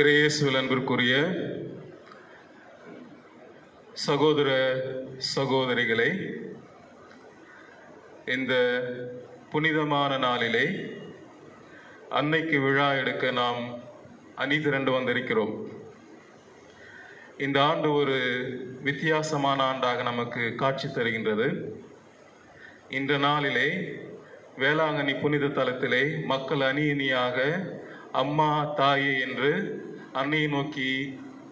இறையேசுவில் அன்பிற்குரிய சகோதர சகோதரிகளை இந்த புனிதமான நாளிலே அன்னைக்கு விழா எடுக்க நாம் அணி திரண்டு வந்திருக்கிறோம். இந்த ஆண்டு ஒரு வித்தியாசமான ஆண்டாக நமக்கு காட்சி தருகின்றது. இந்த நாளிலே வேளாங்கண்ணி புனித தலத்திலே மக்கள் அணி அணியாக அம்மா தாயே என்று அன்னையை நோக்கி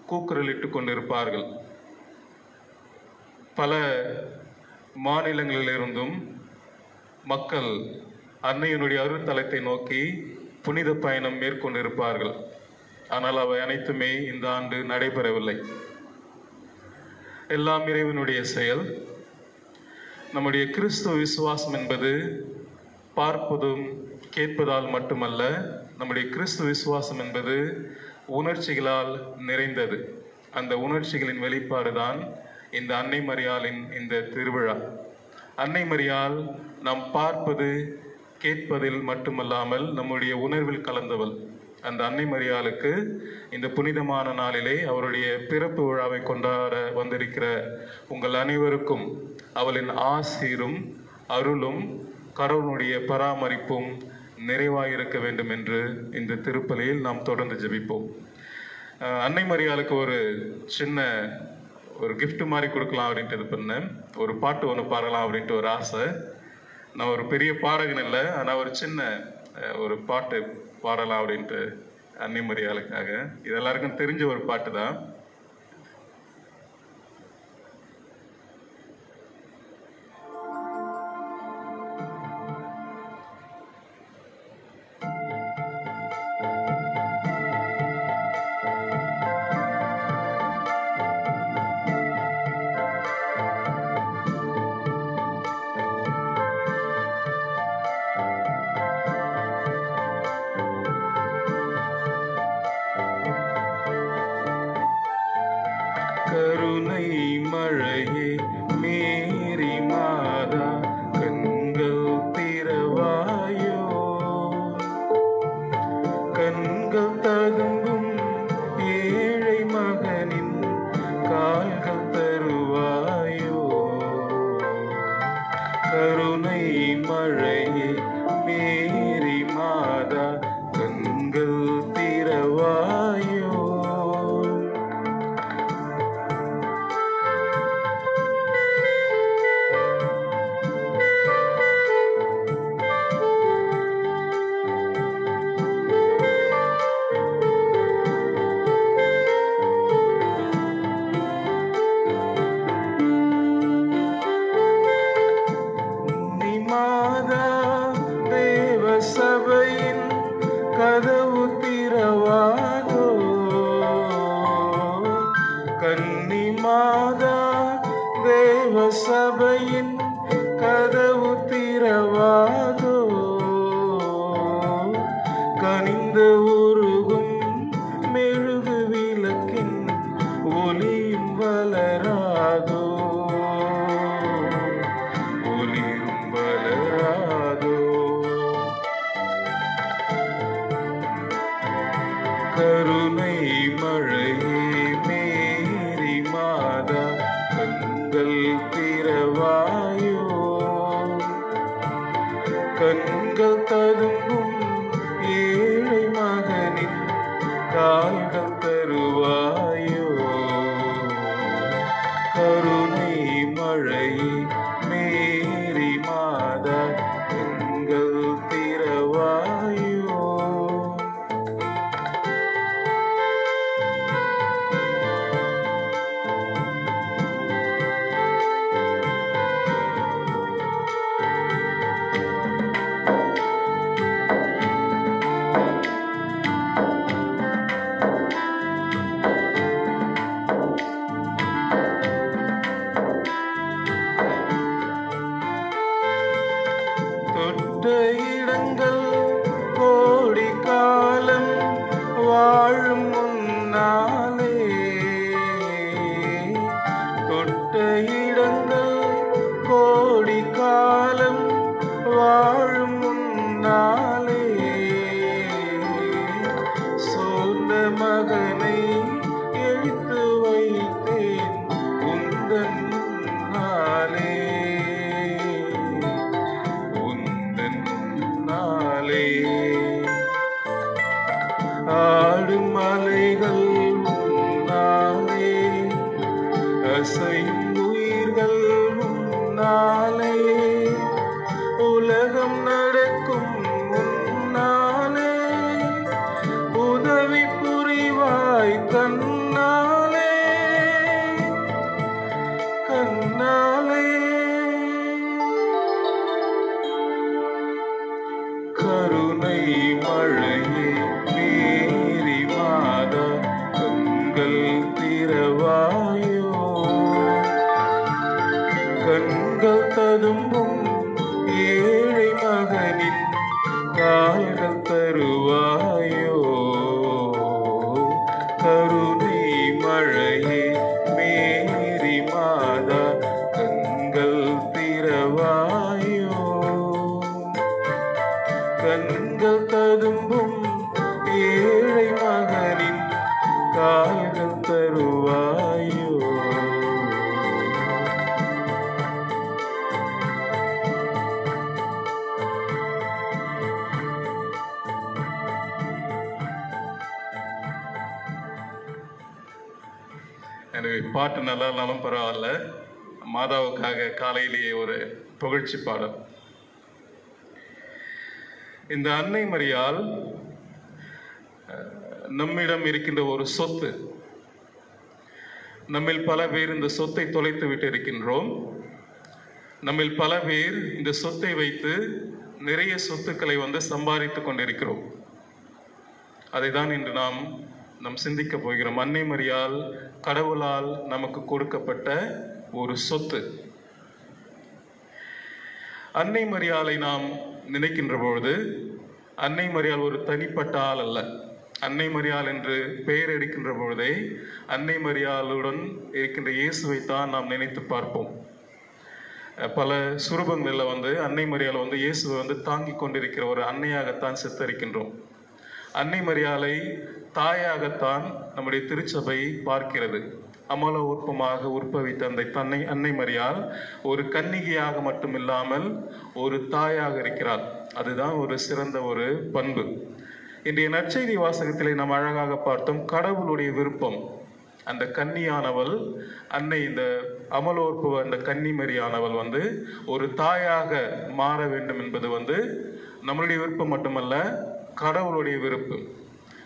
கூக்குரலிட்டு கொண்டிருப்பார்கள் பல மாநிலங்களிலிருந்தும் மக்கள் அன்னையினுடைய அருள்தலத்தை நோக்கி புனித பயணம் மேற்கொண்டிருப்பார்கள். ஆனால் அவை அனைத்துமே இந்த ஆண்டு நடைபெறவில்லை. எல்லாம் இறைவனுடைய செயல். நம்முடைய கிறிஸ்துவ விசுவாசம் என்பது பார்ப்பதும் கேட்பதால் மட்டுமல்ல நம்முடைய கிறிஸ்துவ விசுவாசம் என்பது உணர்ச்சிகளால் நிறைந்தது. அந்த உணர்ச்சிகளின் வெளிப்பாடு தான் இந்த அன்னை மரியாளின் இந்த திருவிழா. அன்னை மரியால் நாம் பார்ப்பது கேட்பதில் மட்டுமல்லாமல் நம்முடைய உணர்வில் கலந்தவள். அந்த அன்னை மரியாளுக்கு இந்த புனிதமான நாளிலே அவருடைய பிறப்பு விழாவை கொண்டாட வந்திருக்கிற உங்கள் அனைவருக்கும் அவளின் ஆசீரும் அருளும் கடவுளுடைய பராமரிப்பும் நிறைவாயிருக்க வேண்டும் என்று இந்த திருப்பலியில் நாம் தொடர்ந்து ஜெபிப்போம். அன்னை மரியாளுக்கு ஒரு சின்ன ஒரு கிஃப்ட் மாதிரி கொடுக்கலாம் அப்படின்ட்டு இது பண்ணேன். ஒரு பாட்டு ஒன்று பாடலாம் அப்படின்ட்டு ஒரு ஆசை. நான் ஒரு பெரிய பாடகன் இல்லை ஆனால் ஒரு சின்ன ஒரு பாட்டு பாடலாம் அப்படின்ட்டு அன்னை மரியாளுக்காக. இது எல்லாருக்கும் தெரிஞ்ச ஒரு பாட்டு தான் தேவ திறவாயோ நல்லா இருந்தாலும் பரவாயில்ல. மாதாவுக்காக காலையிலேயே ஒரு புகழ்ச்சி பாடல். இந்த அன்னை மரியால் நம்மிடம் இருக்கின்ற ஒரு சொத்து நம்மில் பல பேர் இந்த சொத்தை தொலைத்து விட்டு இருக்கின்றோம். நம்மில் பல பேர் இந்த சொத்தை வைத்து நிறைய சொத்துக்களை வந்து சம்பாதித்துக் கொண்டிருக்கிறோம். அதை தான் இன்று நாம் நாம் சிந்திக்க போகிறோம் அன்னை மரியால் கடவுளால் நமக்கு கொடுக்கப்பட்ட ஒரு சொத்து. அன்னை மரியாலை நாம் நினைக்கின்ற பொழுது அன்னை மரியால் ஒரு தனிப்பட்ட ஆள் அல்ல. அன்னை மரியால் என்று பெயர் எடுக்கின்ற பொழுதே அன்னை மரியாளுடன் இருக்கின்ற இயேசுவை தான் நாம் நினைத்து பார்ப்போம். பல சுரூபங்களில் வந்து அன்னை மரியால் வந்து இயேசுவை வந்து தாங்கி கொண்டிருக்கிற ஒரு அன்னையாகத்தான் சித்தரிக்கின்றோம். அன்னை மரியாலை தாயாகத்தான் நம்முடைய திருச்சபை பார்க்கிறது. அமல உற்பமாக உற்பவித்த அந்த தன்னை அன்னை மரியால் ஒரு கன்னிகையாக மட்டுமில்லாமல் ஒரு தாயாக இருக்கிறாள். அதுதான் ஒரு சிறந்த ஒரு பண்பு. இன்றைய நற்செய்தி வாசகத்திலே நாம் அழகாக பார்த்தோம் கடவுளுடைய விருப்பம். அந்த கன்னியானவள் அன்னை இந்த அமலோற்பு அந்த கன்னிமரியானவள் வந்து ஒரு தாயாக மாற வேண்டும் என்பது வந்து நம்மளுடைய விருப்பம் மட்டுமல்ல கடவுளுடைய விருப்பு.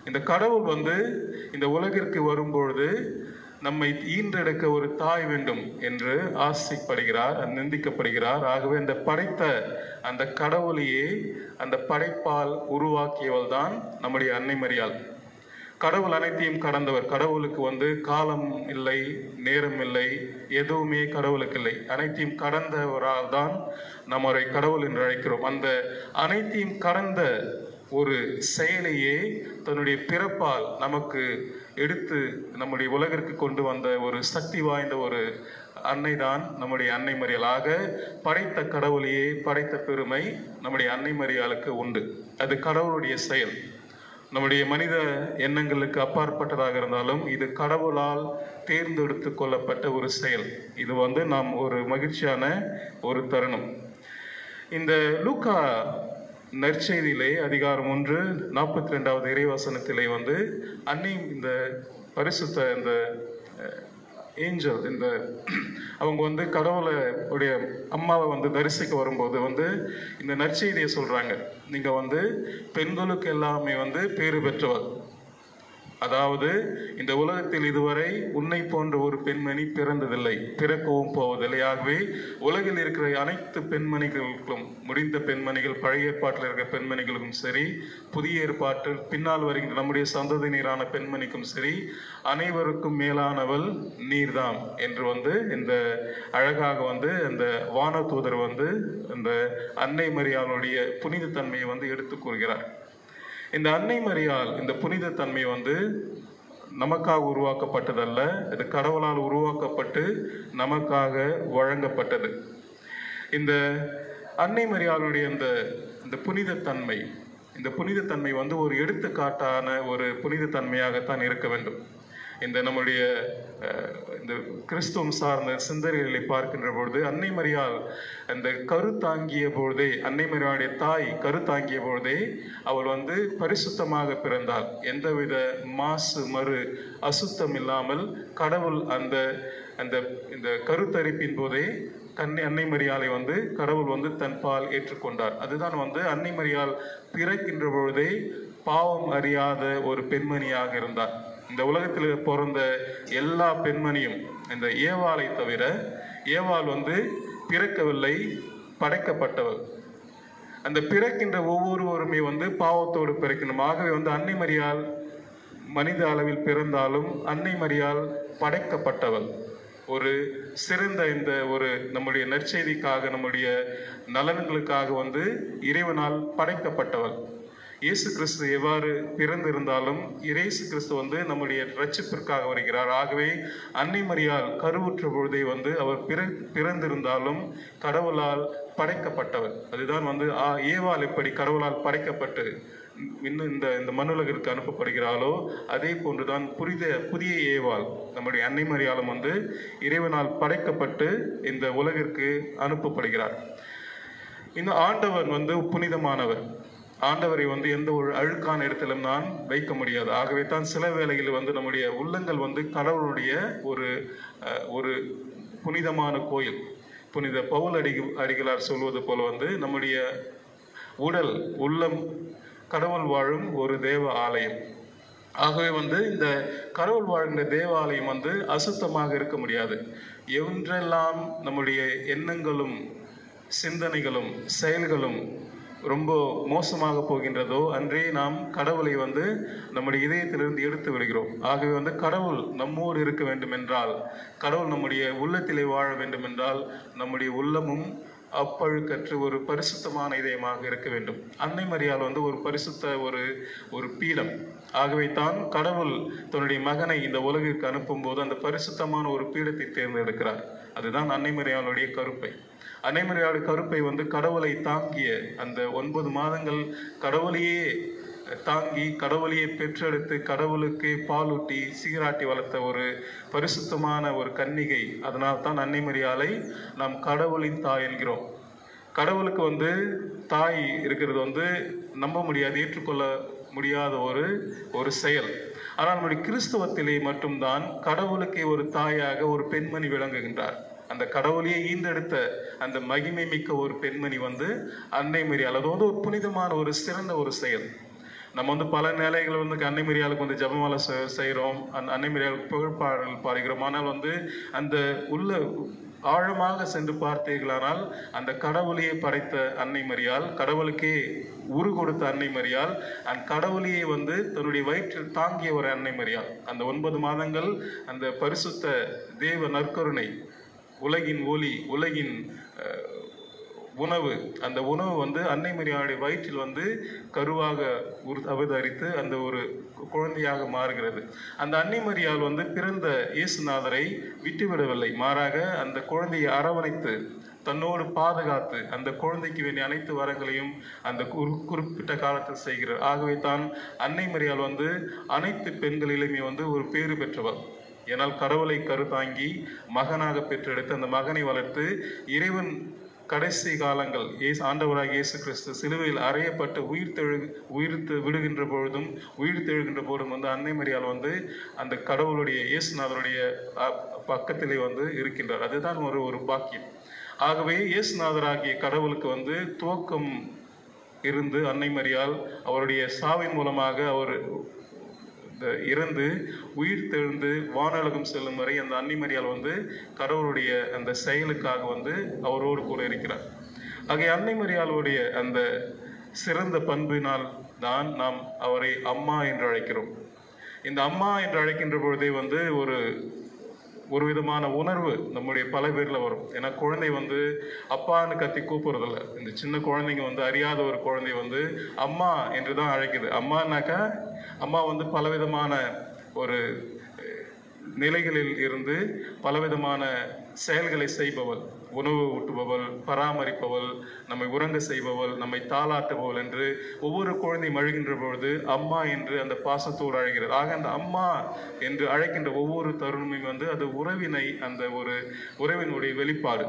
இந்த கடவுள் வந்து இந்த உலகிற்கு வரும்பொழுது நம்மை ஈன்றெடுக்க ஒரு தாய் வேண்டும் என்று ஆசைப்படுகிறார் நிந்திக்கப்படுகிறார். ஆகவே அந்த படைத்த அந்த கடவுளையே அந்த படைப்பால் உருவாக்கியவள் தான் நம்முடைய அன்னை மரியாள். கடவுள் அனைத்தையும் கடந்தவர். கடவுளுக்கு வந்து காலம் இல்லை நேரம் இல்லை எதுவுமே கடவுளுக்கு இல்லை. அனைத்தையும் கடந்தவரால் தான் நாம் கடவுள் என்று அழைக்கிறோம். அந்த அனைத்தையும் கடந்த ஒரு செயலையே தன்னுடைய பிறப்பால் நமக்கு எடுத்து நம்முடைய உலகிற்கு கொண்டு வந்த ஒரு சக்தி வாய்ந்த ஒரு அன்னை தான் நம்முடைய அன்னை மறியலாக படைத்த கடவுளையே படைத்த பெருமை நம்முடைய அன்னை மரியாளுக்கு உண்டு. அது கடவுளுடைய செயல். நம்முடைய மனித எண்ணங்களுக்கு அப்பாற்பட்டதாக இருந்தாலும் இது கடவுளால் தேர்ந்தெடுத்து கொள்ளப்பட்ட ஒரு செயல். இது வந்து நாம் ஒரு மகிழ்ச்சியான ஒரு தருணம். இந்த லூக்கா நற்செய்தியிலே அதிகாரம் ஒன்று நாற்பத்தி ரெண்டாவது இறைவாசனத்திலே வந்து அன்னை இந்த பரிசுத்த இந்த ஏஞ்சல் இந்த அவங்க வந்து கடவுளை உடைய அம்மாவை வந்து தரிசிக்க வரும்போது வந்து இந்த நற்செய்தியை சொல்கிறாங்க நீங்கள் வந்து பெண்களுக்கு எல்லாமே வந்து பேறு பெற்றவர். அதாவது இந்த உலகத்தில் இதுவரை உன்னை போன்ற ஒரு பெண்மணி பிறந்ததில்லை பிறக்கவும் போவதில்லை. ஆகவே உலகில் இருக்கிற அனைத்து பெண்மணிகளுக்கும் முடிந்த பெண்மணிகள் பழைய ஏற்பாட்டில் இருக்கிற பெண்மணிகளுக்கும் சரி புதிய ஏற்பாட்டில் பின்னால் வருகின்ற நம்முடைய சந்ததியினரான பெண்மணிக்கும் சரி அனைவருக்கும் மேலானவள் நீர்தாம் என்று வந்து இந்த அழகாக வந்து இந்த வானதூதர் வந்து இந்த அன்னை மரியாளுடைய புனித தன்மையை வந்து எடுத்து கூறுகிறார். இந்த அன்னை மரியால் இந்த புனித தன்மை வந்து நமக்காக உருவாக்கப்பட்டதல்ல இது கடவுளால் உருவாக்கப்பட்டு நமக்காக வழங்கப்பட்டது. இந்த அன்னை மரியாளுடைய இந்த இந்த புனித தன்மை இந்த புனித தன்மை வந்து ஒரு எடுத்துக்காட்டான ஒரு புனித தன்மையாகத்தான் இருக்க வேண்டும். இந்த நம்முடைய இந்த கிறிஸ்துவம் சார்ந்த சிந்தனைகளை பார்க்கின்ற பொழுது அன்னை மரியால் அந்த கருத்தாங்கிய பொழுதே அன்னை மரியாளுடைய தாய் கருத்தாங்கிய பொழுதே அவள் வந்து பரிசுத்தமாக பிறந்தாள். எந்தவித மாசு மறு அசுத்தம் இல்லாமல் கடவுள் அந்த அந்த இந்த கருத்தரிப்பின் போதே தன்னை அன்னை மரியாலை வந்து கடவுள் வந்து தன் பால் ஏற்றுக்கொண்டார். அதுதான் வந்து அன்னை மரியால் பிறக்கின்ற பொழுதே பாவம் அறியாத ஒரு பெண்மணியாக இருந்தார். இந்த உலகத்தில் பிறந்த எல்லா பெண்மணியும் இந்த ஏவாளை தவிர ஏவாள் வந்து பிறக்கவில்லை படைக்கப்பட்டவள். அந்த பிறக்கின்ற ஒவ்வொருவருமே வந்து பாவத்தோடு பிறக்கணும். ஆகவே வந்து அன்னை மரியால் மனித அளவில் பிறந்தாலும் அன்னை மரியால் படைக்கப்பட்டவள். ஒரு சிறந்த இந்த ஒரு நம்முடைய நற்செய்திக்காக நம்முடைய நலன்களுக்காக வந்து இறைவனால் படைக்கப்பட்டவள். இயேசு கிறிஸ்து எவ்வாறு பிறந்திருந்தாலும் இயேசு கிறிஸ்து வந்து நம்முடைய ரட்சிப்பிற்காக வருகிறார். ஆகவே அன்னை மரியால் கருவுற்ற பொழுதே வந்து அவர் பிற பிறந்திருந்தாலும் கடவுளால் படைக்கப்பட்டவர். அதுதான் வந்து ஆ ஏவால் எப்படி கடவுளால் படைக்கப்பட்டு இன்னும் இந்த இந்த மண்ணுலகிற்கு அனுப்பப்படுகிறாளோ அதே போன்றுதான் புரித புதிய ஏவாள் நம்முடைய அன்னை மரியாலும் வந்து இறைவனால் படைக்கப்பட்டு இந்த உலகிற்கு அனுப்பப்படுகிறார். இந்த ஆண்டவன் வந்து புனிதமானவர். ஆண்டவரை வந்து எந்த ஒரு அழுக்கான இடத்திலும் நான் வைக்க முடியாது. ஆகவே தான் சில வேளைகளில் வந்து நம்முடைய உள்ளங்கள் வந்து கடவுளுடைய ஒரு ஒரு புனிதமான கோயில். புனித பவுல் அடி அடிகளார் சொல்வது போல வந்து நம்முடைய உடல் உள்ளம் கடவுள் வாழும் ஒரு தேவ ஆலயம். ஆகவே வந்து இந்த கடவுள் வாழ்கிற தேவாலயம் வந்து அசுத்தமாக இருக்க முடியாது. எவன்றெல்லாம் நம்முடைய எண்ணங்களும் சிந்தனைகளும் செயல்களும் ரொம்ப மோசமாக போகின்றதோ அன்றே நாம் கடவுளை வந்து நம்முடைய இதயத்திலிருந்து எடுத்து விடுகிறோம். ஆகவே வந்து கடவுள் நம்மோடு இருக்க வேண்டும் என்றால் கடவுள் நம்முடைய உள்ளத்திலே வாழ வேண்டும் என்றால் நம்முடைய உள்ளமும் அப்பழுக்கற்று ஒரு பரிசுத்தமான இதயமாக இருக்க வேண்டும். அன்னை மரியால் வந்து ஒரு பரிசுத்த ஒரு ஒரு பீடம். ஆகவே தான் கடவுள் தன்னுடைய மகனை இந்த உலகிற்கு அனுப்பும்போது அந்த பரிசுத்தமான ஒரு பீடத்தை தேர்ந்தெடுக்கிறார். அதுதான் அன்னை மரியாளுடைய கருப்பை. அன்னை கருப்பை வந்து கடவுளை தாங்கிய அந்த ஒன்பது மாதங்கள் கடவுளையே தாங்கி கடவுளையே பெற்றெடுத்து கடவுளுக்கு பாலூட்டி சீராட்டி வளர்த்த ஒரு பரிசுத்தமான ஒரு கன்னிகை. அதனால் தான் அன்னை மரியாளை நாம் கடவுளின் தாய் என்கிறோம். கடவுளுக்கு வந்து தாய் இருக்கிறது வந்து நம்ப முடியாது ஏற்றுக்கொள்ள முடியாத ஒரு ஒரு செயல். ஆனால் நம்முடைய கிறிஸ்தவத்திலே மட்டும்தான் கடவுளுக்கே ஒரு தாயாக ஒரு பெண்மணி விளங்குகின்றார். அந்த கடவுளையே ஈந்தெடுத்த அந்த மகிமை மிக்க ஒரு பெண்மணி வந்து அன்னை மரியாள். அது வந்து ஒரு புனிதமான ஒரு சிறந்த ஒரு செயல். நம்ம வந்து பல நிலைகள் வந்து அன்னை மரியாளுக்கு வந்து ஜபமாலை செ- செய்கிறோம் அந் அன்னை மரியாளுக்கு புகழ்பாடல் பாடுகிறோம். ஆனால் வந்து அந்த உள்ள ஆழமாக சென்று பார்த்தீர்களானால் அந்த கடவுளையே படைத்த அன்னை மரியால் கடவுளுக்கே உரு கொடுத்த அன்னை மரியால் அந்த கடவுளையே வந்து தன்னுடைய வயிற்றில் தாங்கிய ஒரு அன்னை மரியால் அந்த ஒன்பது மாதங்கள் அந்த பரிசுத்த தேவ நற்கருணை உலகின் ஒளி உலகின் உணவு. அந்த உணவு வந்து அன்னை மரியாளுடைய வயிற்றில் வந்து கருவாக உரு அவதரித்து அந்த ஒரு குழந்தையாக மாறுகிறது. அந்த அன்னை மரியாள் வந்து பிறந்த இயேசுநாதரை விட்டுவிடவில்லை. மாறாக அந்த குழந்தையை அரவணைத்து தன்னோடு பாதுகாத்து அந்த குழந்தைக்கு வேண்டிய அனைத்து வரங்களையும் அந்த குறு குறிப்பிட்ட காலத்தில் செய்கிறார். ஆகவே தான் அன்னை மரியாள் வந்து அனைத்து பெண்களிலுமே வந்து ஒரு பேறு பெற்றவர் ஏனால் கடவுளை கருத்தாங்கி மகனாக பெற்றெடுத்து அந்த மகனை வளர்த்து இறைவன் கடைசி காலங்கள் இயேசு ஆண்டவராக இயேசு கிறிஸ்து சிலுவையில் அறையப்பட்டு உயிர் தெழு உயிர்த்து விடுகின்ற பொழுதும் உயிர் தெழுகின்ற பொழுதும் வந்து அன்னை மரியால் வந்து அந்த கடவுளுடைய இயேசுநாதருடைய பக்கத்திலே வந்து இருக்கின்றார். அதுதான் ஒரு ஒரு பாக்கியம். ஆகவே இயேசுநாதராகிய கடவுளுக்கு வந்து துவக்கம் இருந்து அன்னை மரியாள் அவருடைய சாவின் மூலமாக அவர் இந்த இறந்து உயிர் தெழுந்து வானலகம் செல்லும் வரை அந்த அன்னிமரியால் வந்து கடவுளுடைய அந்த செயலுக்காக வந்து அவரோடு கூட இருக்கிறார். ஆகிய அன்னைமரியாளுடைய அந்த சிறந்த பண்பினால் தான் நாம் அவரை அம்மா என்று அழைக்கிறோம். இந்த அம்மா என்று அழைக்கின்ற பொழுதே வந்து ஒரு ஒரு விதமான உணர்வு நம்முடைய பல பேரில் வரும். ஏன்னா குழந்தை வந்து அப்பான்னு கத்தி கூப்பிடுறதில்ல. இந்த சின்ன குழந்தைங்க வந்து அறியாத ஒரு குழந்தை வந்து அம்மா என்று தான் அழைக்குது. அம்மானாக்கா அம்மா வந்து பலவிதமான ஒரு நிலைகளில் இருந்து பலவிதமான செயல்களை செய்பவள். உணவு ஊட்டுபவள் பராமரிப்பவள் நம்மை உறங்க செய்பவள் நம்மை தாளாட்டுபவள் என்று ஒவ்வொரு குழந்தை அழுகின்ற பொழுது அம்மா என்று அந்த பாசத்தோடு அழைகிறது ஆக அந்த அம்மா என்று அழைக்கின்ற ஒவ்வொரு தருணமும் வந்து அது உறவினை அந்த ஒரு உறவினுடைய வெளிப்பாடு.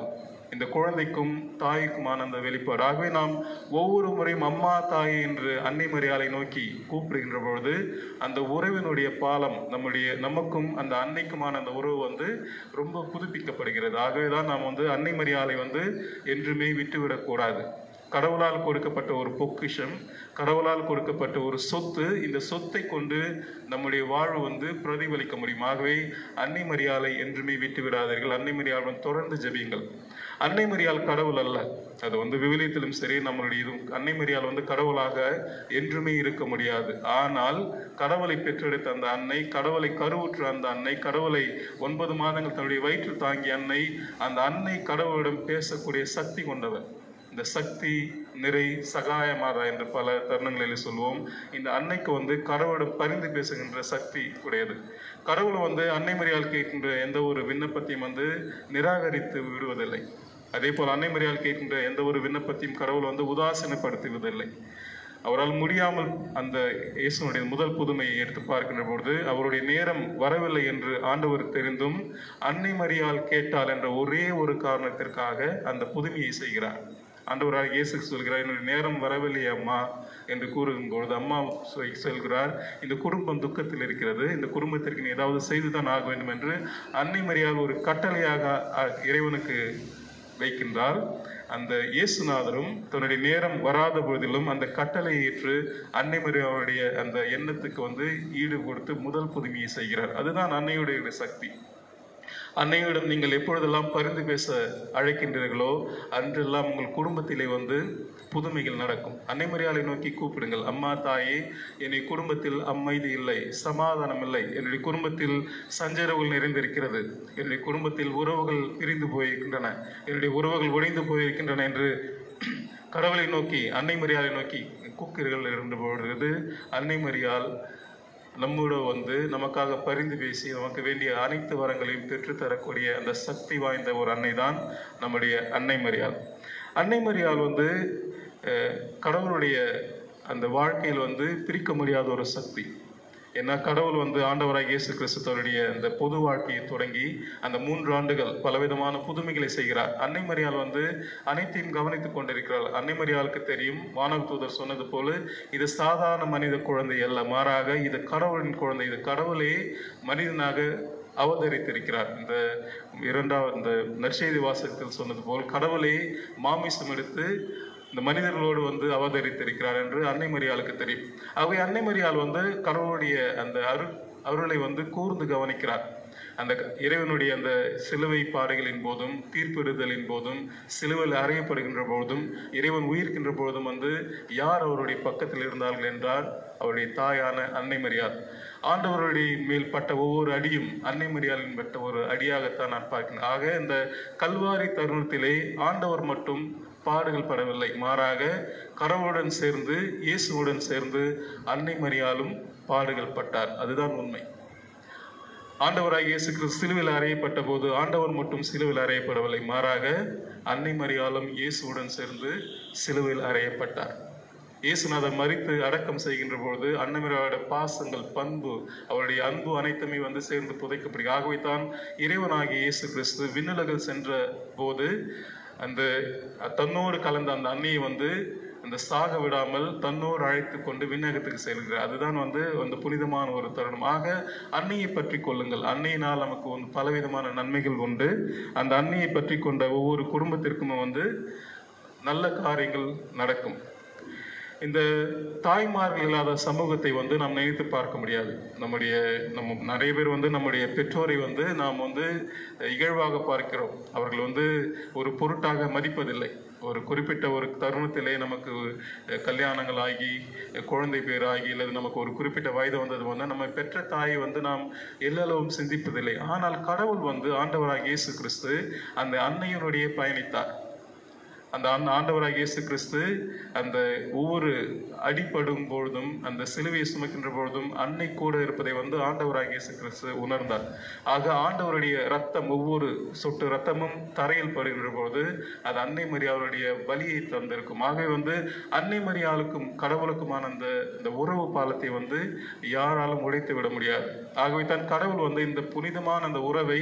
இந்த குழந்தைக்கும் தாய்க்குமான அந்த வெளிப்பாடு. ஆகவே நாம் ஒவ்வொரு முறையும் அம்மா தாய் என்று அன்னை மரியாதை நோக்கி கூப்பிடுகின்ற பொழுது அந்த உறவினுடைய பாலம் நம்முடைய நமக்கும் அந்த அன்னைக்குமான அந்த உறவு வந்து ரொம்ப புதுப்பிக்கப்படுகிறது. ஆகவே தான் நாம் வந்து அன்னை மரியாதை வந்து என்றுமே விட்டுவிடக்கூடாது கடவுளால் கொடுக்கப்பட்ட ஒரு பொக்கிஷம் கடவுளால் கொடுக்கப்பட்ட ஒரு சொத்து இந்த சொத்தை கொண்டு நம்முடைய வாழ்வு வந்து பிரதிபலிக்க முடியும். ஆகவே அன்னை மரியாதை என்றுமே விட்டு விடாதீர்கள் அன்னை மரியாளுடன் தொடர்ந்து ஜபியுங்கள். அன்னை மரியாள் கடவுள் அல்ல. அது வந்து விவிலியத்திலும் சரி நம்மளுடைய இதுவும். அன்னை மரியால் வந்து கடவுளாக என்றுமே இருக்க முடியாது. ஆனால் கடவுளை பெற்றெடுத்த அந்த அன்னை கடவுளை கருவுற்ற அந்த அன்னை கடவுளை ஒன்பது மாதங்கள் தன்னுடைய வயிற்றில் தாங்கிய அன்னை அந்த அன்னை கடவுளிடம் பேசக்கூடிய சக்தி கொண்டவர் இந்த சக்தி நிறை சகாயமாதா என்று பல தருணங்களில் சொல்லுவோம் இந்த அன்னைக்கு வந்து கடவுளிடம் பரிந்து பேசுகின்ற சக்தி உடையது. கடவுளை வந்து அன்னை மரியால் கேட்கின்ற எந்த ஒரு விண்ணப்பத்தையும் வந்து நிராகரித்து விடுவதில்லை. அதே போல் அன்னைமரியால் கேட்கின்ற எந்த ஒரு விண்ணப்பத்தையும் கடவுள் வந்து உதாசீனப்படுத்துவதில்லை. அவரால் முடியாமல் அந்த இயேசுனுடைய முதல் புதுமையை எடுத்து பார்க்கின்ற பொழுது அவருடைய நேரம் வரவில்லை என்று ஆண்டவர் தெரிந்தும் அன்னை மரியால் கேட்டால் என்ற ஒரே ஒரு காரணத்திற்காக அந்த புதுமையை செய்கிறார். ஆண்டவராக இயேசு சொல்கிறார் என்னுடைய நேரம் வரவில்லை அம்மா என்று கூறும் பொழுது அம்மா சொல்கிறார் இந்த குடும்பம் துக்கத்தில் இருக்கிறது இந்த குடும்பத்திற்கு நீ ஏதாவது செய்துதான் ஆக வேண்டும் என்று அன்னை மரியால் ஒரு கட்டளையாக இறைவனுக்கு வைக்கின்றால் அந்த இயேசுநாதரும் தன்னுடைய நேரம் வராத பொழுதிலும் அந்த கட்டளையை ஏற்று அன்னை மரியாவுடைய அந்த எண்ணத்துக்கு வந்து ஈடு கொடுத்து முதல் புதுமையை செய்கிறார். அதுதான் அன்னையுடைய சக்தி. அன்னையிடம் நீங்கள் எப்பொழுதெல்லாம் பரிந்து பேச அழைக்கின்றீர்களோ அன்றெல்லாம் உங்கள் குடும்பத்திலே வந்து புதுமைகள் நடக்கும். அன்னை மரியாதை நோக்கி கூப்பிடுங்கள். அம்மா தாயே என்னுடைய குடும்பத்தில் அமைதி இல்லை சமாதானம் இல்லை. என்னுடைய குடும்பத்தில் சஞ்சரவுகள் நிறைந்திருக்கிறது. என்னுடைய குடும்பத்தில் உறவுகள் பிரிந்து போயிருக்கின்றன. என்னுடைய உறவுகள் உடைந்து போயிருக்கின்றன என்று கடவுளை நோக்கி அன்னை மரியாதை நோக்கி கூக்கிறீர்கள் இருந்து பொழுது அன்னை மரியால் நம்மோட வந்து நமக்காக பரிந்து பேசி நமக்கு வேண்டிய அனைத்து வரங்களையும் பெற்றுத்தரக்கூடிய அந்த சக்தி வாய்ந்த ஒரு அன்னை தான் நம்முடைய அன்னை மரியாள். அன்னை மரியாள் வந்து கடவுளுடைய அந்த வாழ்க்கையில் வந்து பிரிக்க முடியாத ஒரு சக்தி. ஏன்னா கடவுள் வந்து ஆண்டவராக இயேசு கிறிஸ்து அந்த பொது வாழ்க்கையை தொடங்கி அந்த மூன்று ஆண்டுகள் பலவிதமான புதுமைகளை செய்கிறார். அன்னை மரியால் வந்து அனைத்தையும் கவனித்துக் கொண்டிருக்கிறாள். அன்னை மரியாளுக்கு தெரியும். மாணவ தூதர் சொன்னது போல இது சாதாரண மனித குழந்தை அல்ல. மாறாக இது கடவுளின் குழந்தை. இது கடவுளே மனிதனாக அவதரித்திருக்கிறார். இந்த இரண்டாவது இந்த நற்செய்தி வாசகத்தில் சொன்னது போல் கடவுளே மாமிசம் எடுத்து இந்த மனிதர்களோடு வந்து அவதரித்திருக்கிறார் என்று அன்னை மரியாளுக்கு தெரியும். ஆகவே அன்னை மரியாள் வந்து கடவுளுடைய அந்த அருள் அருளை வந்து கூர்ந்து கவனிக்கிறார். அந்த இறைவனுடைய அந்த சிலுவை பாடுகளின் போதும் தீர்ப்பிடுதலின் போதும் சிலுவையில் அறையப்படுகின்ற போதும் இறைவன் உயிர்க்கின்ற போதும் வந்து யார் அவருடைய பக்கத்தில் இருந்தார்கள் என்றால் அவருடைய தாயான அன்னை மரியாள். ஆண்டவருடைய மேல் பட்ட ஒவ்வொரு அடியும் அன்னை மரியாளின் பட்ட ஒரு அடியாகத்தான் நான் பார்க்கிறேன். ஆக இந்த கல்வாரி தருணத்திலே ஆண்டவர் மட்டும் பாடுகள் படவில்லை. மாறாக கடவுளுடன் சேர்ந்து இயேசுவுடன் சேர்ந்து அன்னை மரியாலும் பாடுகள் பட்டார். அதுதான் உண்மை. ஆண்டவராக இயேசு கிறிஸ்து சிலுவில் அறையப்பட்ட போது ஆண்டவர் மட்டும் சிலுவில் அறையப்படவில்லை. மாறாக அன்னை மரியாலும் இயேசுவுடன் சேர்ந்து சிலுவையில் அறையப்பட்டார். இயேசுநாதர் மறித்து அடக்கம் செய்கின்ற பொழுது அன்னமரியாவோட பாசங்கள் பண்பு அவருடைய அன்பு அனைத்துமே வந்து சேர்ந்து புதைக்கப்படுகிறது. ஆகவே தான் இறைவனாகிய இயேசு கிறிஸ்து விண்ணுலகில் சென்ற போது அந்த தன்னோடு கலந்த அந்த அன்னையை வந்து அந்த சாக விடாமல் தன்னோடு அழைத்து கொண்டு விண்ணகத்துக்கு செல்கிறார். அதுதான் வந்து அந்த புனிதமான ஒரு தருணம். ஆக அன்னையை பற்றி கொள்ளுங்கள். அன்னையினால் நமக்கு வந்து பலவிதமான நன்மைகள் உண்டு. அந்த அன்னையை பற்றி கொண்ட ஒவ்வொரு குடும்பத்திற்குமே வந்து நல்ல காரியங்கள் நடக்கும். இந்த தாய்மார்கள் இல்லாத சமூகத்தை வந்து நாம் நினைத்து பார்க்க முடியாது. நம்முடைய நம்ம நிறைய பேர் வந்து நம்முடைய பெற்றோரை வந்து நாம் வந்து இகழ்வாக பார்க்கிறோம். அவர்கள் வந்து ஒரு பொருட்டாக மதிப்பதில்லை. ஒரு குறிப்பிட்ட ஒரு தருணத்திலே நமக்கு கல்யாணங்கள் ஆகி குழந்தை பேர் ஆகி அல்லது நமக்கு ஒரு குறிப்பிட்ட வயது வந்தது வந்து நம்ம பெற்ற தாயை வந்து நாம் எல்லளவும் சிந்திப்பதில்லை. ஆனால் கடவுள் வந்து ஆண்டவராக இயேசு கிறிஸ்து அந்த அன்னையினுடைய பயணித்தார். அந்த ஆண்டவராக இயேசு கிறிஸ்து அந்த ஒவ்வொரு அடிப்படும் பொழுதும் அந்த சிலுவையை சுமக்கின்ற பொழுதும் அன்னை கூட இருப்பதை வந்து ஆண்டவராக இயேசு கிறிஸ்து உணர்ந்தார். ஆக ஆண்டவருடைய ரத்தம் ஒவ்வொரு சொட்டு ரத்தமும் தரையில் படுகின்ற பொழுது அது அன்னை மரியாளுடைய வலியை தந்திருக்கும். ஆகவே வந்து அன்னை மரியாளுக்கும் கடவுளுக்குமான அந்த இந்த உறவு பாலத்தை வந்து யாராலும் உடைத்து விட முடியாது. ஆகவே தன் கடவுள் வந்து இந்த புனிதமான அந்த உறவை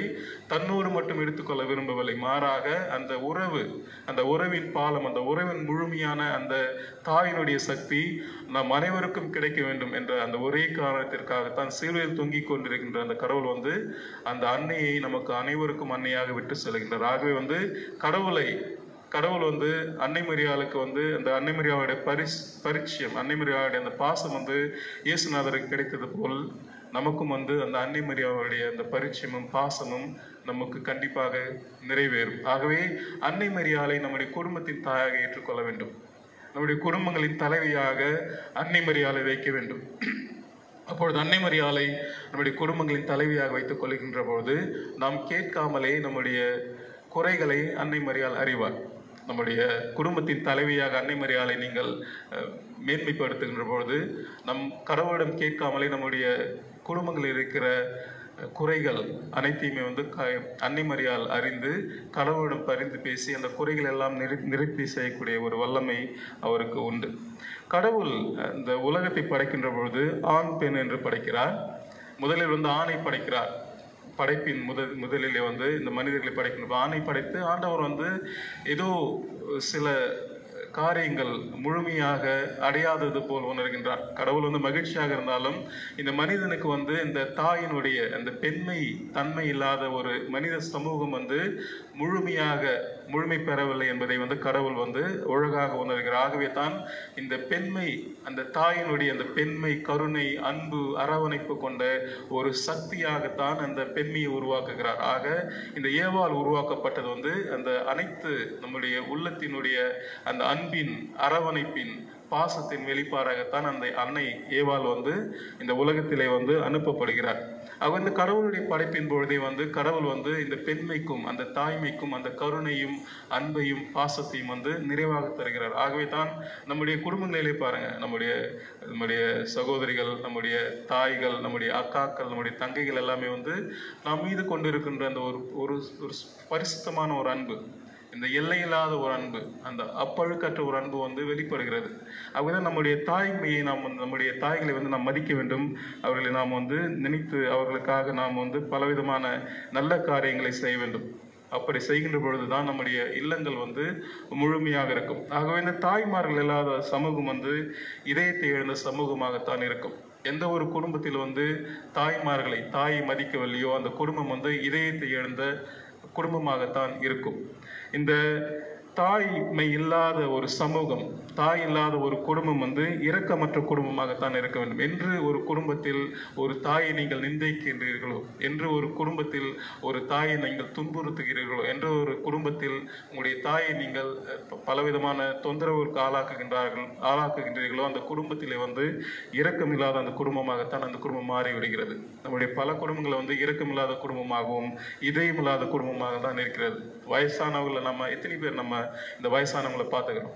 தன்னோடு மட்டும் எடுத்துக்கொள்ள விரும்பவில்லை. மாறாக அந்த உறவு அந்த உறவை உறவின் பாலம் அந்த உறவின் முழுமையான அந்த தாயினுடைய சக்தி நம் அனைவருக்கும் கிடைக்க வேண்டும் என்ற அந்த ஒரே காரணத்திற்காகத்தான் சிலுவையில் தொங்கிக் கொண்டிருக்கின்ற அந்த கடவுள் வந்து அந்த அன்னையை நமக்கு அனைவருக்கும் அன்னையாக விட்டு செல்கின்றார். ஆகவே வந்து கடவுளை கடவுள் வந்து அன்னை மரியாளுக்கு வந்து அந்த அன்னை மரியாவுடைய பரிஸ் பரிச்சயம் அன்னை மரியாவுடைய அந்த பாசம் வந்து இயேசுநாதருக்கு கிடைத்தது போல் நமக்கும் வந்து அந்த அன்னை மரியாவுடைய அந்த பரிச்சயமும் பாசமும் நமக்கு கண்டிப்பாக நிறைவேறும். ஆகவே அன்னை மரியாளை நம்முடைய குடும்பத்தின் தாயாக ஏற்றுக்கொள்ள வேண்டும். நம்முடைய குடும்பங்களின் தலைவியாக அன்னை மரியாளை வைக்க வேண்டும். அப்பொழுது அன்னை மரியாளை நம்முடைய குடும்பங்களின் தலைவியாக வைத்துக் கொள்கின்ற பொழுது நாம் கேட்காமலே நம்முடைய குறைகளை அன்னை மரியால் அறிவார். நம்முடைய குடும்பத்தின் தலைவியாக அன்னை மரியாளை நீங்கள் மேன்மைப்படுத்துகின்ற பொழுது நம் கடவுளிடம் கேட்காமலே நம்முடைய குடும்பங்களில் இருக்கிற குறைகள் அனைத்தையுமே வந்து க அன்னிமரியால் அறிந்து கடவுளிடம் பரிந்து பேசி அந்த குறைகள் எல்லாம் நிறை நிறுத்தி செய்யக்கூடிய ஒரு வல்லமை அவருக்கு உண்டு. கடவுள் இந்த உலகத்தை படைக்கின்ற பொழுது ஆண் பெண் என்று படைக்கிறார். முதலில் வந்து ஆணை படைக்கிறார். படைப்பின் முதல் முதலிலே வந்து இந்த மனிதர்களை படைக்கின்ற ஆணை படைத்து ஆண்டவர் வந்து ஏதோ சில காரியங்கள் முழுமையாக அடையாதது போல் உணர்கின்றார். கடவுள் வந்து மகிழ்ச்சியாக இருந்தாலும் இந்த மனிதனுக்கு வந்து இந்த தாயினுடைய அந்த பெண்மை தன்மை இல்லாத ஒரு மனித சமூகம் வந்து முழுமையாக முழுமை பெறவில்லை என்பதை வந்து கடவுள் வந்து ஒழுங்காக உணர்கிறார். ஆகவே தான் இந்த பெண்மை அந்த தாயினுடைய அந்த பெண்மை கருணை அன்பு அரவணைப்பு கொண்ட ஒரு சக்தியாகத்தான் அந்த பெண்மையை உருவாக்குகிறார். ஆக இந்த ஏவால் உருவாக்கப்பட்டது வந்து அந்த அனைத்து நம்முடைய உள்ளத்தினுடைய அந்த அன்பின் அரவணைப்பின் பாசத்தின் வெளிப்பாடாகத்தான் அந்த அன்னை ஏவாள் வந்து இந்த உலகத்திலே வந்து அனுப்பப்படுகிறார் அவர் இந்த கடவுளுடைய படைப்பின் பொழுதே வந்து கடவுள் வந்து இந்த பெண்மைக்கும் அந்த தாய்மைக்கும் அந்த கருணையும் அன்பையும் பாசத்தையும் வந்து நிறைவாக தருகிறார். ஆகவே தான் நம்முடைய குடும்பங்களிலே பாருங்க நம்முடைய நம்முடைய சகோதரிகள் நம்முடைய தாய்கள் நம்முடைய அக்காக்கள் நம்முடைய தங்கைகள் எல்லாமே வந்து நாம் மீது கொண்டிருக்கின்ற அந்த ஒரு ஒரு ஒரு பரிசுத்தமான ஒரு அன்பு. இந்த எல்லையில்லாத ஒரு அன்பு அந்த அப்பழுக்கற்ற ஒரு அன்பு வந்து வெளிப்படுகிறது. அப்படிதான் நம்முடைய தாய்மையை நாம் வந்து- நம்முடைய தாய்களை வந்து நாம் மதிக்க வேண்டும். அவர்களை நாம் வந்து நினைத்து அவர்களுக்காக நாம் வந்து பலவிதமான நல்ல காரியங்களை செய்ய வேண்டும். அப்படி செய்கின்ற பொழுது தான் நம்முடைய இல்லங்கள் வந்து முழுமையாக இருக்கும். ஆகவே இந்த தாய்மார்கள் இல்லாத சமூகம் வந்து இதயத்தை எழுந்த சமூகமாகத்தான் இருக்கும். எந்த ஒரு குடும்பத்தில் வந்து தாய்மார்களை தாயை மதிக்கவில்லையோ அந்த குடும்பம் வந்து இதயத்தை எழுந்த குடும்பமாகத்தான் இருக்கும். இந்த தாய்மை இல்லாத ஒரு சமூகம் தாய் இல்லாத ஒரு குடும்பம் வந்து இரக்கமற்ற குடும்பமாகத்தான் இருக்க வேண்டும். என்று ஒரு குடும்பத்தில் ஒரு தாயை நீங்கள் நிந்திக்கின்றீர்களோ என்று ஒரு குடும்பத்தில் ஒரு தாயை நீங்கள் துன்புறுத்துகிறீர்களோ என்று ஒரு குடும்பத்தில் உங்களுடைய தாயை நீங்கள் பலவிதமான தொந்தரவுக்கு ஆளாக்குகின்றார்கள் ஆளாக்குகின்றீர்களோ அந்த குடும்பத்திலே வந்து இரக்கமில்லாத அந்த குடும்பமாகத்தான் அந்த குடும்பம் மாறிவிடுகிறது நம்முடைய பல குடும்பங்களை வந்து இரக்கமில்லாத குடும்பமாகவும் இதயமில்லாத குடும்பமாக தான் இருக்கிறது. வயசானவர்களை நம்ம எத்தனை பேர் நம்ம இந்த வயசானவங்களை பார்த்துக்கிறோம்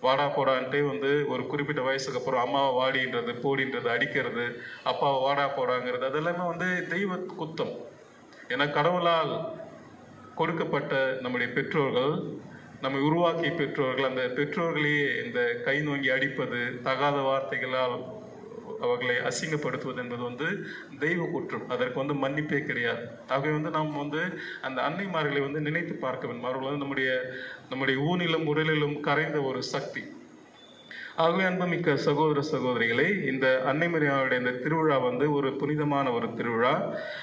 வாடா போடான்ட்டு வந்து ஒரு குறிப்பிட்ட வயசுக்கு அப்புறம் அம்மாவை வாடின்றது போடின்றது அடிக்கிறது அப்பாவை வாடா போடாங்கிறது அதெல்லாமே வந்து தெய்வ குத்தம். ஏன்னா கடவுளால் கொடுக்கப்பட்ட நம்முடைய பெற்றோர்கள் நம்மை உருவாக்கிய பெற்றோர்கள் அந்த பெற்றோர்களையே இந்த கை நோங்கி அடிப்பது தகாத வார்த்தைகளால் அவர்களை அசிங்கப்படுத்துவது என்பது வந்து தெய்வ குற்றம். அதற்கு வந்து மன்னிப்பே கிடையாது. ஆகவே வந்து நாம் வந்து அந்த அன்னைமார்களை வந்து நினைத்து பார்க்க வேண்டும். அவர்கள் வந்து நம்முடைய நம்முடைய ஊனிலும் உடலிலும் கரைந்த ஒரு சக்தி. ஆகவே அன்புமிக்க சகோதர சகோதரிகளை இந்த அன்னை மரியாளுடைய இந்த திருவிழா வந்து ஒரு புனிதமான ஒரு திருவிழா.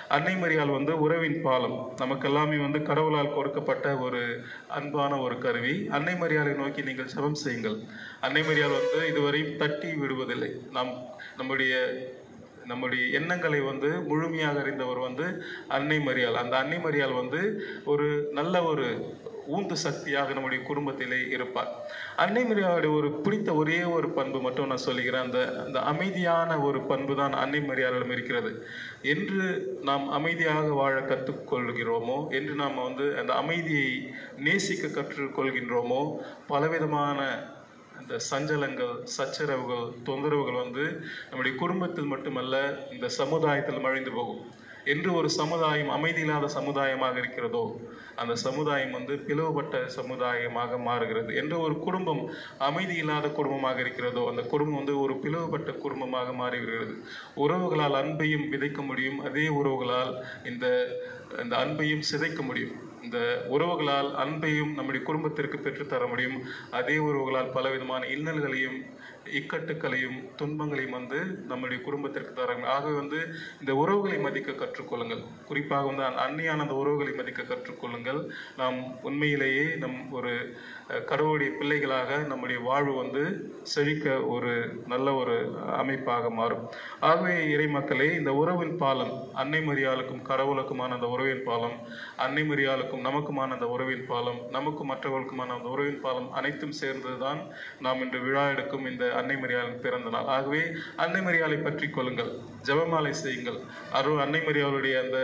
அன்னை மரியாள் வந்து உறவின் பாலம். நமக்கு எல்லாமே வந்து கடவுளால் கொடுக்கப்பட்ட ஒரு அன்பான ஒரு கருவி. அன்னை மரியாளை நோக்கி நீங்கள் சபம் செய்யுங்கள். அன்னை மரியாள் வந்து இதுவரையும் தட்டி விடுவதில்லை. நாம் நம்முடைய நம்முடைய எண்ணங்களை வந்து முழுமையாக அறிந்தவர் வந்து அன்னை மரியாள் அந்த அன்னை மரியாள் வந்து ஒரு நல்ல ஒரு ஊந்து சக்தியாக நம்முடைய குடும்பத்திலே இருப்பார். அன்னை மரியாளுடைய ஒரு பிடித்த ஒரே ஒரு பண்பு மட்டும் நான் சொல்லுகிறேன். அந்த அந்த அமைதியான ஒரு பண்பு தான் அன்னை மரியாளிடம் இருக்கிறது. என்று நாம் அமைதியாக வாழ கற்றுக்கொள்கிறோமோ என்று நாம் வந்து அந்த அமைதியை நேசிக்க கற்றுக்கொள்கின்றோமோ பலவிதமான இந்த சஞ்சலங்கள் சச்சரவுகள் தொந்தரவுகள் வந்து நம்முடைய குடும்பத்தில் மட்டுமல்ல இந்த சமுதாயத்தில் மழைந்து போகும். என்று ஒரு சமுதாயம் அமைதி இல்லாத சமுதாயமாக இருக்கிறதோ அந்த சமுதாயம் வந்து பிளவுபட்ட சமுதாயமாக மாறுகிறது. என்று ஒரு குடும்பம் அமைதி இல்லாத குடும்பமாக இருக்கிறதோ அந்த குடும்பம் வந்து ஒரு பிளவுபட்ட குடும்பமாக மாறிவிடுகிறது. உறவுகளால் அன்பையும் விதைக்க முடியும். அதே உறவுகளால் இந்த இந்த அன்பையும் சிதைக்க முடியும். இந்த உறவுகளால் அன்பையும் நம்முடைய குடும்பத்திற்கு பெற்றுத்தர முடியும். அதே உறவுகளால் பலவிதமான இன்னல்களையும் இக்கட்டுகளையும் துன்பங்களையும் வந்து நம்முடைய குடும்பத்திற்கு தராங்க ஆகவே வந்து இந்த உறவுகளை மதிக்க கற்றுக்கொள்ளுங்கள். குறிப்பாக வந்து அன்னையான அந்த உறவுகளை மதிக்க கற்றுக்கொள்ளுங்கள். நாம் உண்மையிலேயே நம் ஒரு கடவுளுடைய பிள்ளைகளாக நம்முடைய வாழ்வு வந்து செழிக்க ஒரு நல்ல ஒரு அமைப்பாக மாறும். ஆகவே இறை மக்களே இந்த உறவின் பாலம் அன்னை மரியாளுக்கும் கடவுளுக்குமான அந்த உறவின் பாலம் அன்னை மரியாளுக்கும் நமக்குமான அந்த உறவின் பாலம் நமக்கும் மற்றவர்களுக்குமான அந்த உறவின் பாலம் அனைத்தும் சேர்ந்ததுதான் நாம் இன்று விழா எடுக்கும் இந்த அன்னை மரியாளின் பிறந்த நாள். ஆகவே அன்னை மரியாளை பற்றி கொள்ளுங்கள். ஜெபமாலை செய்யுங்கள். அருள் அன்னை மரியாளுடைய அந்த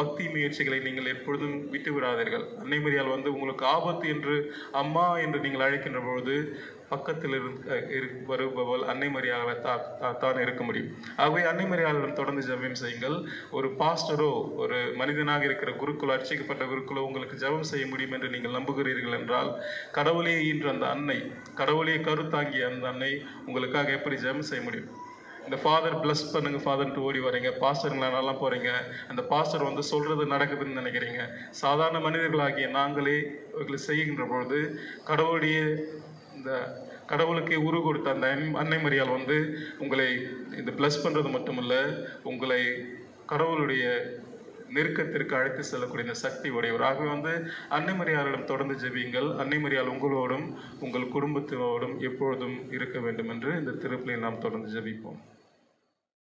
பக்தி முயற்சிகளை நீங்கள் எப்பொழுதும் விட்டு விடாதீர்கள் அன்னை வந்து உங்களுக்கு ஆபத்து என்று அம்மா என்று நீங்கள் அழைக்கின்ற பொழுது பக்கத்தில் இருந்து வருபவள் அன்னை மரியாதை தா தான் இருக்க முடியும். ஆகவே அன்னை மரியாதையிடம் தொடர்ந்து ஜெபம் செய்யுங்கள். ஒரு பாஸ்டரோ ஒரு மனிதனாக இருக்கிற குருக்குள் அர்ச்சிக்கப்பட்ட குருக்குளோ உங்களுக்கு ஜெபம் செய்ய முடியும் என்று நீங்கள் நம்புகிறீர்கள் என்றால் கடவுளே ஈன்ற அந்த அன்னை கடவுளே கருத்தாங்கிய அந்த அன்னை உங்களுக்காக எப்படி ஜெபம் செய்ய முடியும்? இந்த ஃபாதர் பிளஸ் பண்ணுங்க ஃபாதர்ன்ட்டு ஓடி வரீங்க நல்லா போறீங்க. அந்த பாஸ்டர் வந்து சொல்றது நடக்குதுன்னு நினைக்கிறீங்க. சாதாரண மனிதர்களாகிய நாங்களே இவர்களை செய்கின்ற பொழுது கடவுளுடைய இந்த கடவுளுக்கு உரு கொடுத்த அந்த அன்னை மரியால் வந்து உங்களை இந்த ப்ளஸ் பண்றது மட்டுமல்ல உங்களை கடவுளுடைய நெருக்கத்திற்கு அழைத்து செல்லக்கூடிய இந்த சக்தி உடையவர். ஆகவே வந்து அன்னை மரியாளிடம் தொடர்ந்து ஜெபியுங்கள். அன்னை மரியாள் உங்களோடும் உங்கள் குடும்பத்தினோடும் எப்பொழுதும் இருக்க வேண்டும் என்று இந்த திருப்பலியில் நாம் தொடர்ந்து ஜெபிப்போம்.